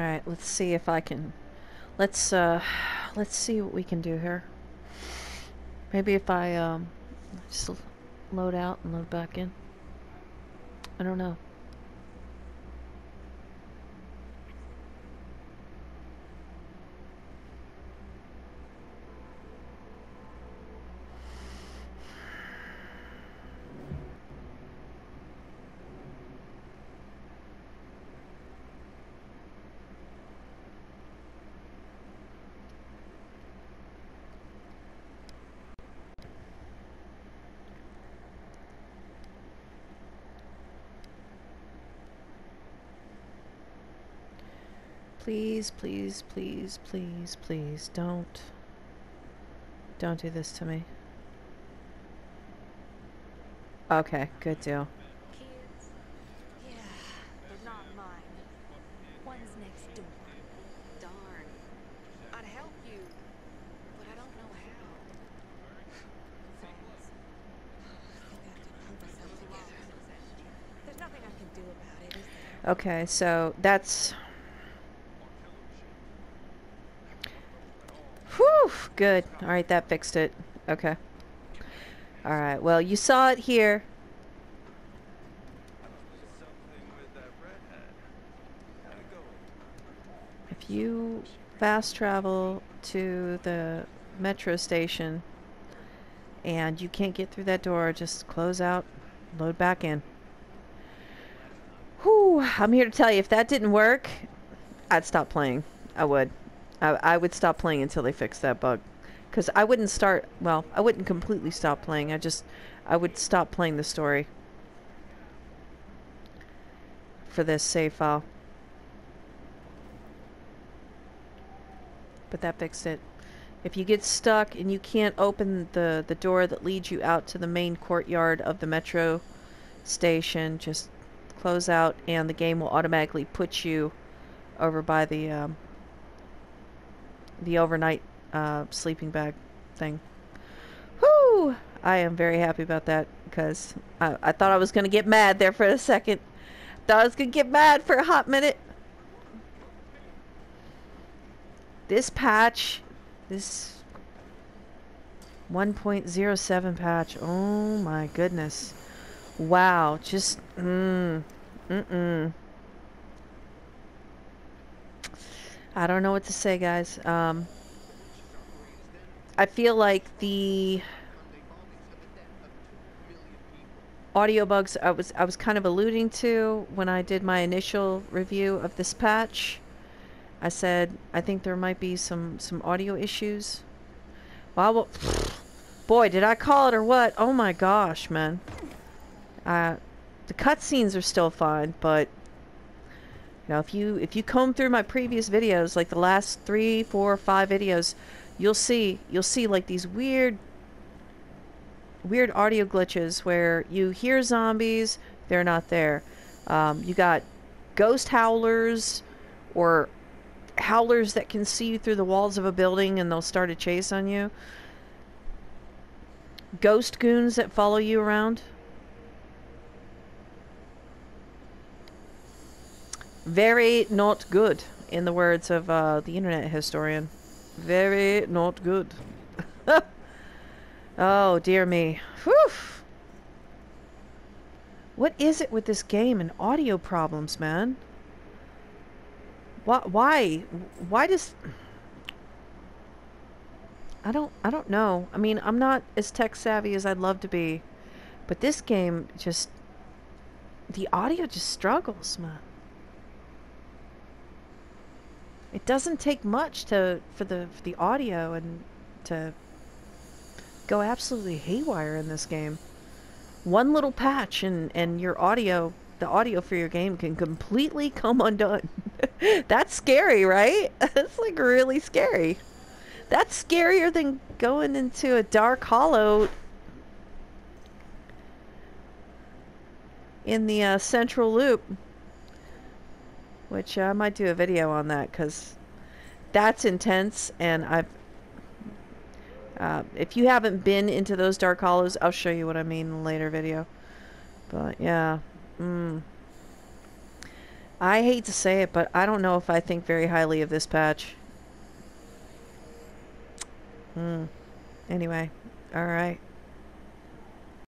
Alright, let's see if I can... Let's, uh... Let's see what we can do here. Maybe if I, um... Just load out and load back in. I don't know. Please, please, please, please, please, don't. Don't do this to me. Okay, good deal. Kids? Yeah, they're not mine. One's next door. Darn. I'd help you, but I don't know how. Thanks. I think I have to pull myself together. There's nothing I can do about it, is? Okay, so that's... Whew, good. Alright, that fixed it. Okay. Alright, well, you saw it here. If you fast travel to the metro station and you can't get through that door, just close out, load back in. Whew, I'm here to tell you, if that didn't work, I'd stop playing. I would. I, I would stop playing until they fix that bug. Because I wouldn't start, well, I wouldn't completely stop playing. I just, I would stop playing the story for this save file. But that fixed it. If you get stuck and you can't open the, the door that leads you out to the main courtyard of the metro station, just close out and the game will automatically put you over by the um, the overnight uh, sleeping bag thing. Whoo! I am very happy about that because I, I thought I was going to get mad there for a second. Thought I was going to get mad for a hot minute. This patch, this 1.07 patch, oh my goodness. Wow, just, mm, mm-mm. I don't know what to say, guys. Um, I feel like the audio bugs I was I was kind of alluding to when I did my initial review of this patch. I said I think there might be some some audio issues. Well, boy, did I call it or what? Oh my gosh, man. Uh, the cutscenes are still fine, but now, if you if you comb through my previous videos, like the last three, four, five videos, you'll see you'll see like these weird weird audio glitches where you hear zombies, they're not there. Um, you got ghost howlers or howlers that can see you through the walls of a building and they'll start a chase on you. Ghost goons that follow you around. Very not good, in the words of uh, the internet historian. Very not good. oh, dear me. Whew. What is it with this game and audio problems, man? Why? Why? Why does... I don't, I don't know. I mean, I'm not as tech savvy as I'd love to be. But this game just... The audio just struggles, man. It doesn't take much to for the for the audio and to go absolutely haywire in this game. One little patch and and your audio, the audio for your game can completely come undone. That's scary, right? That's like really scary. That's scarier than going into a dark hollow in the uh, central loop. Which uh, I might do a video on that because that's intense and I've uh, if you haven't been into those dark hollows, I'll show you what I mean in a later video. But yeah, mm. I hate to say it, but I don't know if I think very highly of this patch. Hmm. Anyway, all right.